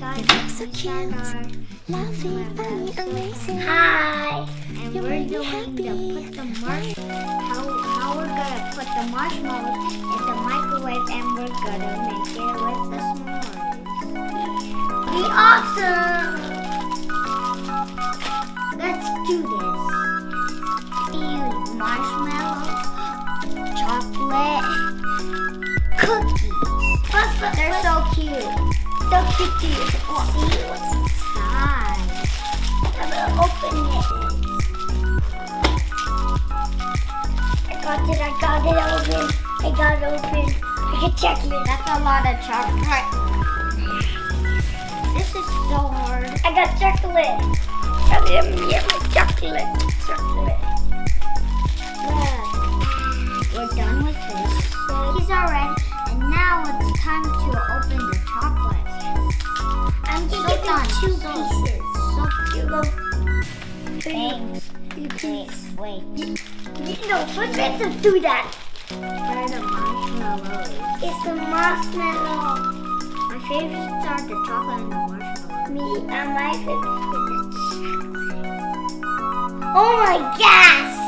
You look so cute. Lovely, funny, amazing. Hi. And You're we're doing happy. the put the marsh how how we're gonna put the marshmallows in the microwave and we're gonna make it with the s'mores. Be awesome. Let's do this. 50 or see what's inside. I'm gonna open it. I got it, I got it open. I got it open. I can check it. That's a lot of chocolate. This is so hard. I got chocolate. I didn't get my chocolate. Chocolate. Two pieces. So You go. Thanks. Thanks. Wait. No, flip it to do that. Try the marshmallows. It's the marshmallow. My favorites are the chocolate and the marshmallow. Me and my favorite is the. Oh my gosh!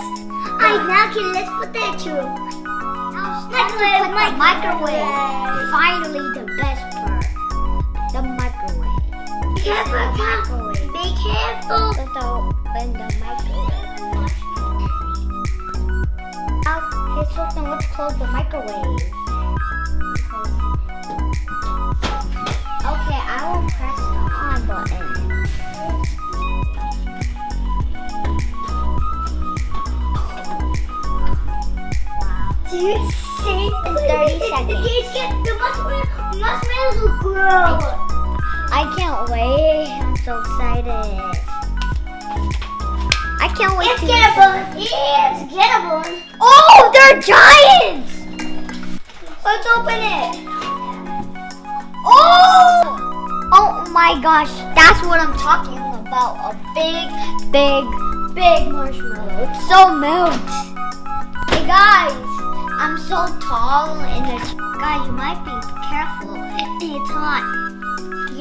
I now can let's put that to Now microwave. microwave. Finally, the best part. The microwave. Be careful, Tom. Be careful. Let's open the microwave. Now, hey, Sultan, let's close the microwave. Okay, I will press the on button. Do you see? In 30 seconds. The marshmallow, marshmallows will grow. I can't wait. I'm so excited. I can't wait It's to gettable. It's gettable. Oh, they're giants! Let's open it. Oh! Oh my gosh, that's what I'm talking about. A big, big, big marshmallow. It's so melt. Hey guys, I'm so tall and the guys, you might be careful. It's hot.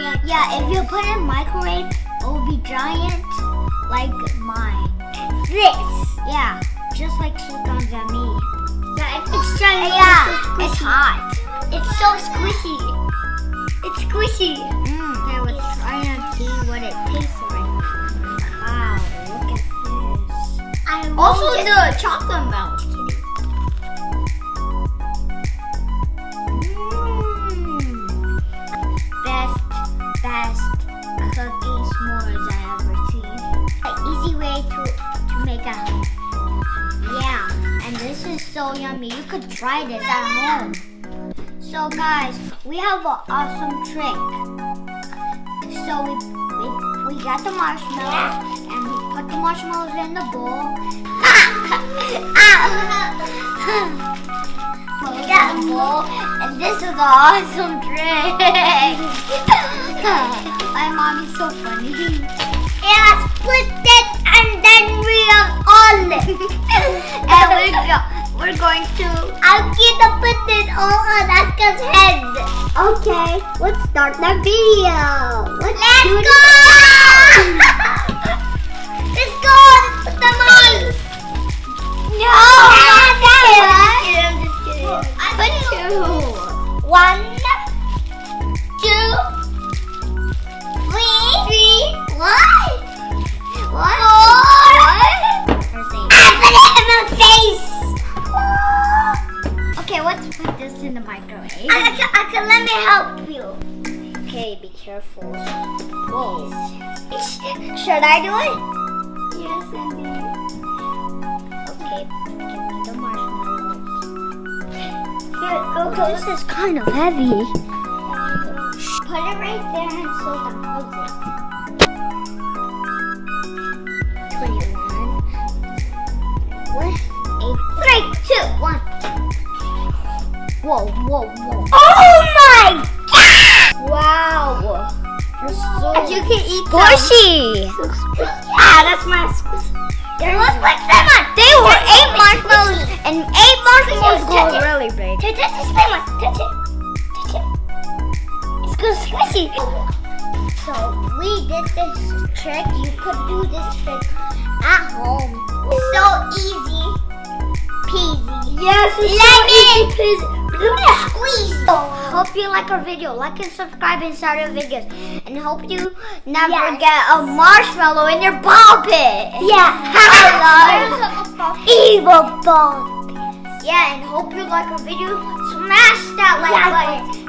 Yeah, yeah, if you put it in microwave, it will be giant like mine. This. Yeah, just like Sultan's and me. Yeah, it's giant. Yeah, It's it's so hot. squishy. It's so squishy. It's squishy. Mm, okay, let's try and see what it tastes like. Wow, look at this. I Also, the chocolate melt. To make a. Yeah, and this is so yummy. You could try this at home. So guys, we have an awesome trick. So we, we, we got the marshmallows and we put the marshmallows in the bowl. Put it in the bowl, and this is an awesome trick. My mom is so funny. Yeah, it and then we are all. and we're, go- we're going to I'm gonna put it all on Aka's head. Okay, let's start the video. Let's, Let's go! Let's go! Let's put them on! No, not that I'm just kidding. I Put put two. One, two, three, three, one, the microwave. Aka, Aka, let me help you. Okay, be careful. Whoa. Should I do it? Yes, indeed. Okay, give me the marshmallows. Here, go close. this is kind of heavy. Put it right there and so the close it. Whoa, whoa, whoa. Oh my god! Wow. You're so You can eat squishy. Ah, that's my squishy. There was like seven. They were eight marshmallows, and eight marshmallows go really big. Touch it, touch it, touch it. Touch it. It's good squishy. So we did this trick. You could do this trick at home. It's so easy peasy. Yes, it's Lemon. so easy peasy. Squeeze. So, hope you like our video. Like and subscribe and start our videos. And hope you never Yes. get a marshmallow in your ball pit. Yeah. Hello. Evil ball. pit. Yeah, and hope you like our video. Smash that like Yeah. button.